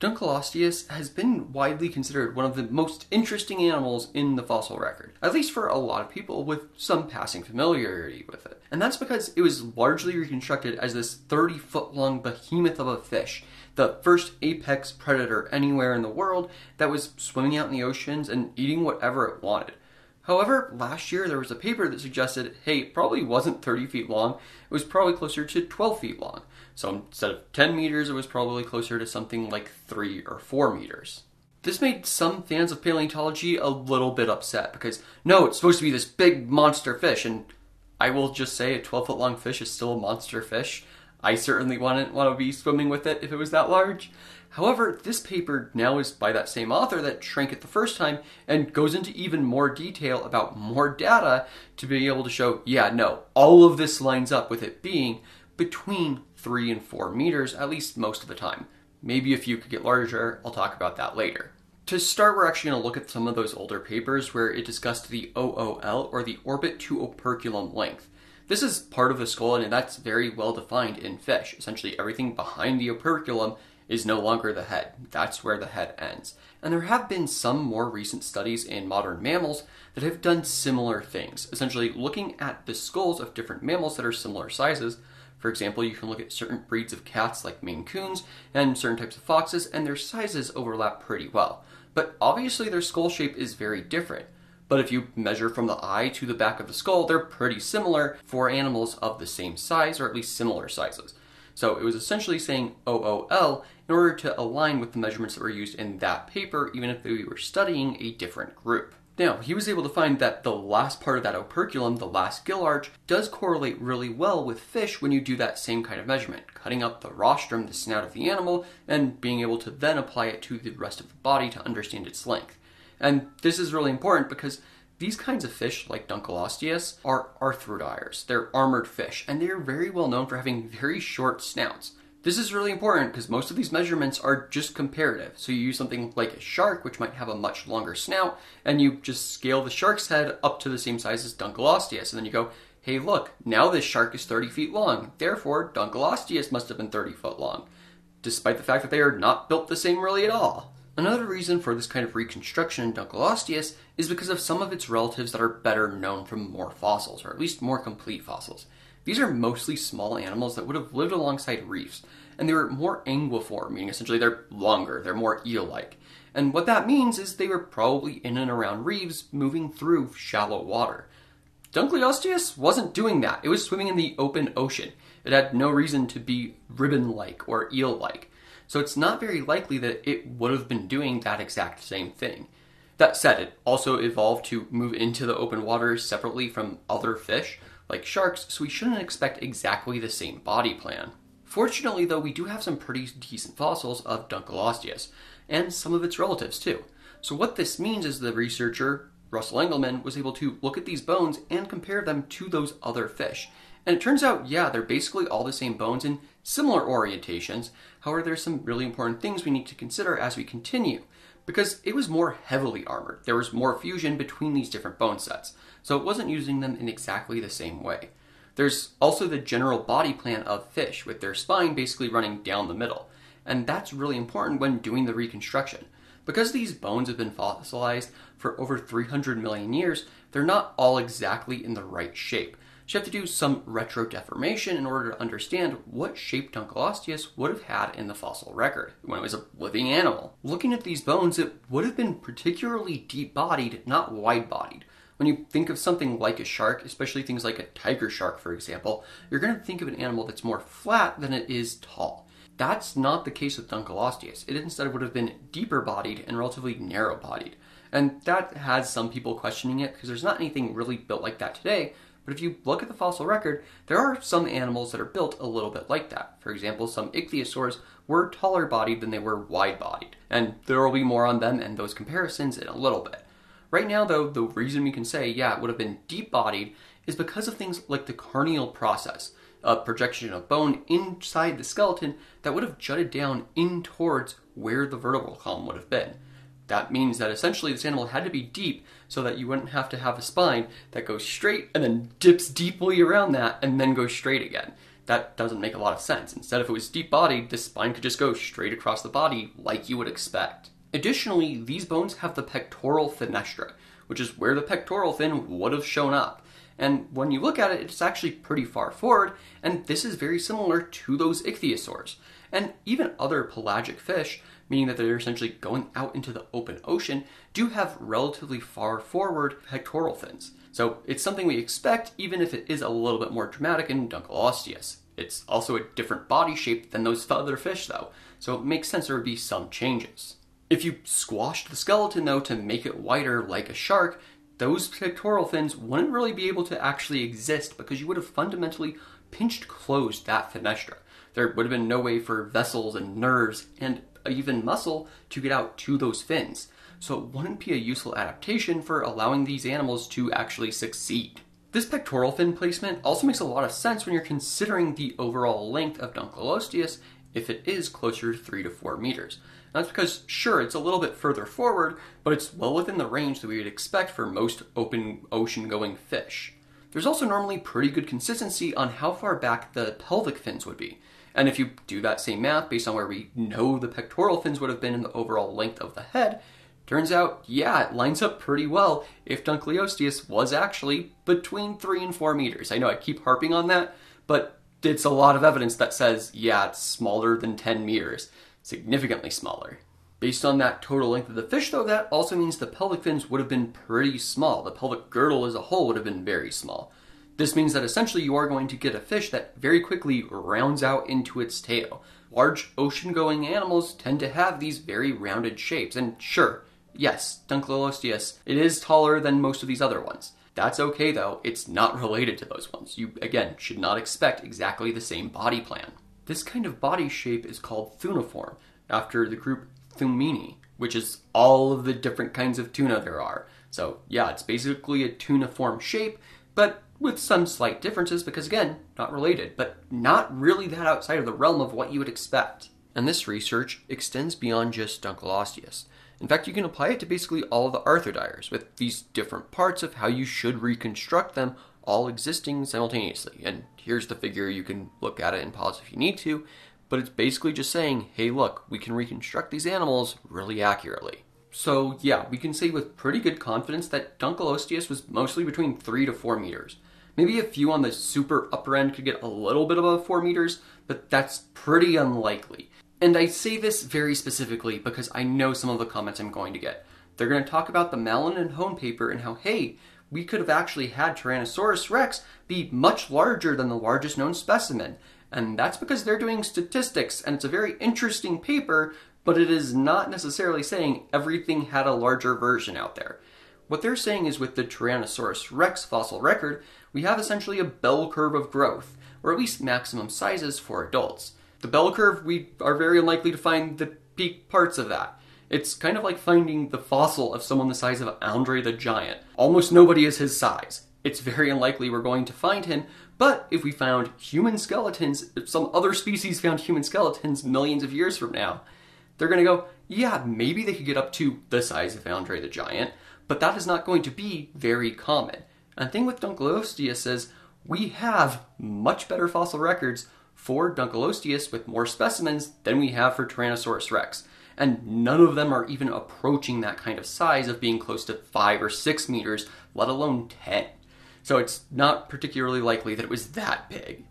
Dunkleosteus has been widely considered one of the most interesting animals in the fossil record, at least for a lot of people with some passing familiarity with it. And that's because it was largely reconstructed as this 30 foot long behemoth of a fish, the first apex predator anywhere in the world that was swimming out in the oceans and eating whatever it wanted. However, last year there was a paper that suggested, hey, it probably wasn't 30 feet long, it was probably closer to 12 feet long. So instead of 10 meters, it was probably closer to something like 3 or 4 meters. This made some fans of paleontology a little bit upset because, no, it's supposed to be this big monster fish, and I will just say a 12 foot long fish is still a monster fish. I certainly wouldn't want to be swimming with it if it was that large. However, this paper now is by that same author that shrank it the first time and goes into even more detail about more data to be able to show, yeah, no, all of this lines up with it being between three and four meters, at least most of the time. Maybe a few could get larger, I'll talk about that later. To start, we're actually going to look at some of those older papers where it discussed the OOL, or the orbit to operculum length. This is part of the skull, and that's very well defined in fish. Essentially, everything behind the operculum is no longer the head. That's where the head ends. And there have been some more recent studies in modern mammals that have done similar things, essentially looking at the skulls of different mammals that are similar sizes for example, you can look at certain breeds of cats like Maine Coons and certain types of foxes, and their sizes overlap pretty well. But obviously, their skull shape is very different. But if you measure from the eye to the back of the skull, they're pretty similar for animals of the same size, or at least similar sizes. So it was essentially saying OOL in order to align with the measurements that were used in that paper, even if we were studying a different group. Now, he was able to find that the last part of that operculum, the last gill arch, does correlate really well with fish when you do that same kind of measurement, cutting up the rostrum, the snout of the animal, and being able to then apply it to the rest of the body to understand its length. And this is really important because these kinds of fish, like Dunkleosteus, are arthrodires. They're armored fish, and they are very well known for having very short snouts. This is really important because most of these measurements are just comparative. So you use something like a shark, which might have a much longer snout, and you just scale the shark's head up to the same size as Dunkleosteus. And then you go, hey, look, now this shark is 30 feet long. Therefore, Dunkleosteus must have been 30 foot long, despite the fact that they are not built the same really at all. Another reason for this kind of reconstruction in Dunkleosteus is because of some of its relatives that are better known from more fossils, or at least more complete fossils. These are mostly small animals that would have lived alongside reefs, and they were more anguiform, meaning essentially they're longer, they're more eel like. And what that means is they were probably in and around reefs moving through shallow water. Dunkleosteus wasn't doing that. It was swimming in the open ocean. It had no reason to be ribbon like or eel like. So it's not very likely that it would have been doing that exact same thing. That said, it also evolved to move into the open water separately from other fish, like sharks, so we shouldn't expect exactly the same body plan. Fortunately, though, we do have some pretty decent fossils of Dunkleosteus, and some of its relatives too. So what this means is the researcher, Russell Engelman, was able to look at these bones and compare them to those other fish. And it turns out, yeah, they're basically all the same bones in similar orientations. However, there's some really important things we need to consider as we continue because it was more heavily armored. There was more fusion between these different bone sets, so it wasn't using them in exactly the same way. There's also the general body plan of fish, with their spine basically running down the middle, and that's really important when doing the reconstruction. Because these bones have been fossilized for over 300 million years, they're not all exactly in the right shape, you have to do some retrodeformation in order to understand what shape Dunkleosteus would have had in the fossil record when it was a living animal. Looking at these bones, it would have been particularly deep bodied, not wide bodied. When you think of something like a shark, especially things like a tiger shark, for example, you're going to think of an animal that's more flat than it is tall. That's not the case with Dunkleosteus. It instead would have been deeper bodied and relatively narrow bodied. And that has some people questioning it because there's not anything really built like that today, but if you look at the fossil record, there are some animals that are built a little bit like that. For example, some ichthyosaurs were taller bodied than they were wide bodied. And there will be more on them and those comparisons in a little bit. Right now, though, the reason we can say, yeah, it would have been deep bodied is because of things like the carinal process, a projection of bone inside the skeleton that would have jutted down in towards where the vertebral column would have been. That means that essentially this animal had to be deep so that you wouldn't have to have a spine that goes straight and then dips deeply around that and then goes straight again. that doesn't make a lot of sense. Instead, if it was deep bodied, the spine could just go straight across the body like you would expect. Additionally, these bones have the pectoral fenestra, which is where the pectoral fin would have shown up. And when you look at it, it's actually pretty far forward, and this is very similar to those ichthyosaurs. And even other pelagic fish, meaning that they're essentially going out into the open ocean, do have relatively far forward pectoral fins. So it's something we expect, even if it is a little bit more dramatic in Dunkleosteus. It's also a different body shape than those other fish, though, so it makes sense there would be some changes. If you squashed the skeleton, though, to make it wider like a shark, those pectoral fins wouldn't really be able to actually exist because you would have fundamentally pinched closed that fenestra. There would have been no way for vessels and nerves and even muscle to get out to those fins so it wouldn't be a useful adaptation for allowing these animals to actually succeed. This pectoral fin placement also makes a lot of sense when you're considering the overall length of Dunkleosteus if it is closer to 3 to 4 meters. And that's because, sure, it's a little bit further forward, but it's well within the range that we would expect for most open ocean going fish. There's also normally pretty good consistency on how far back the pelvic fins would be. And if you do that same math based on where we know the pectoral fins would have been in the overall length of the head, Turns out, yeah, it lines up pretty well if Dunkleosteus was actually between 3 and 4 meters. I know I keep harping on that, but it's a lot of evidence that says, yeah, it's smaller than 10 meters, significantly smaller. Based on that total length of the fish, though, that also means the pelvic fins would have been pretty small. The pelvic girdle as a whole would have been very small. This means that essentially you are going to get a fish that very quickly rounds out into its tail. Large ocean going animals tend to have these very rounded shapes, and sure, Yes, Dunkleosteus, it is taller than most of these other ones. That's okay though, it's not related to those ones. You, again, should not expect exactly the same body plan. This kind of body shape is called thunniform, after the group Thunnini, which is all of the different kinds of tuna there are. So, yeah, it's basically a thunniform shape, but with some slight differences because, again, not related, but not really that outside of the realm of what you would expect. And this research extends beyond just Dunkleosteus. In fact, you can apply it to basically all of the arthrodires with these different parts of how you should reconstruct them all existing simultaneously. And here's the figure, you can look at it and pause if you need to, but it's basically just saying, hey, look, we can reconstruct these animals really accurately. So, yeah, we can say with pretty good confidence that Dunkleosteus was mostly between 3 to 4 meters. Maybe a few on the super upper end could get a little bit above 4 meters, but that's pretty unlikely. And I say this very specifically because I know some of the comments I'm going to get. They're going to talk about the Mallon and Hone paper and how, hey, we could have actually had Tyrannosaurus rex be much larger than the largest known specimen. And that's because they're doing statistics, and it's a very interesting paper, but it is not necessarily saying everything had a larger version out there. What they're saying is with the Tyrannosaurus rex fossil record, we have essentially a bell curve of growth, or at least maximum sizes for adults. The bell curve, we are very unlikely to find the peak parts of that. It's kind of like finding the fossil of someone the size of Andre the Giant. Almost nobody is his size. It's very unlikely we're going to find him, but if we found human skeletons, if some other species found human skeletons millions of years from now, they're going to go, yeah, maybe they could get up to the size of Andre the Giant, but that is not going to be very common. And the thing with Dunkleosteus is we have much better fossil records for Dunkleosteus with more specimens than we have for Tyrannosaurus rex. And none of them are even approaching that kind of size of being close to 5 or 6 meters, let alone 10. So it's not particularly likely that it was that big.